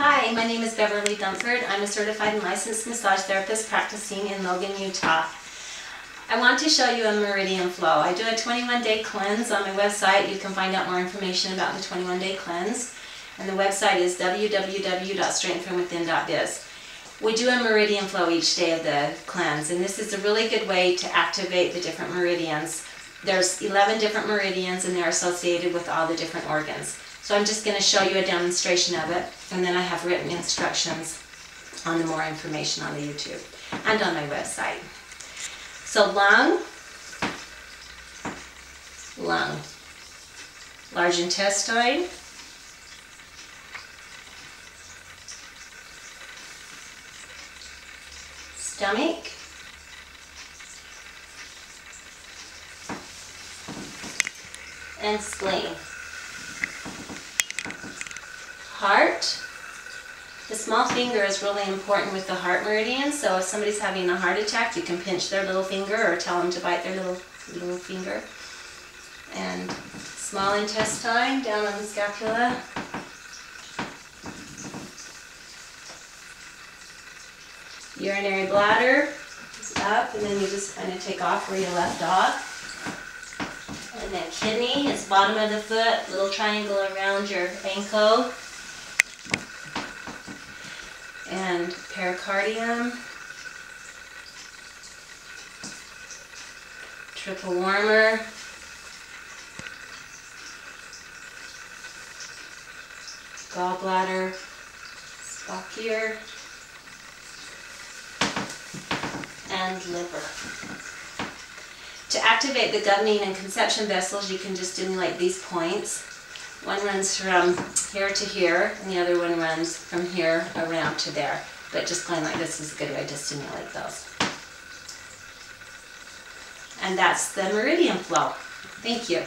Hi, my name is Beverly Dunford. I'm a certified and licensed massage therapist practicing in Logan, Utah. I want to show you a meridian flow. I do a 21 day cleanse on my website. You can find out more information about the 21 day cleanse. And the website is www.strengthfromwithin.biz. We do a meridian flow each day of the cleanse, and this is a really good way to activate the different meridians. There's 11 different meridians, and they're associated with all the different organs. So I'm just going to show you a demonstration of it, and then I have written instructions on the more information on the YouTube and on my website. So lung, lung, large intestine, stomach, and spleen. Heart. The small finger is really important with the heart meridian, so if somebody's having a heart attack, you can pinch their little finger or tell them to bite their little, little finger. And small intestine down on the scapula. Urinary bladder is up, and then you just kind of take off where you left off. And then kidney is bottom of the foot, little triangle around your ankle. And pericardium. Triple warmer. Gallbladder, Spockier, and liver. To activate the governing and conception vessels, you can just stimulate these points. One runs from here to here, and the other one runs from here around to there. But just going like this is a good way to stimulate those. And that's the meridian flow. Thank you.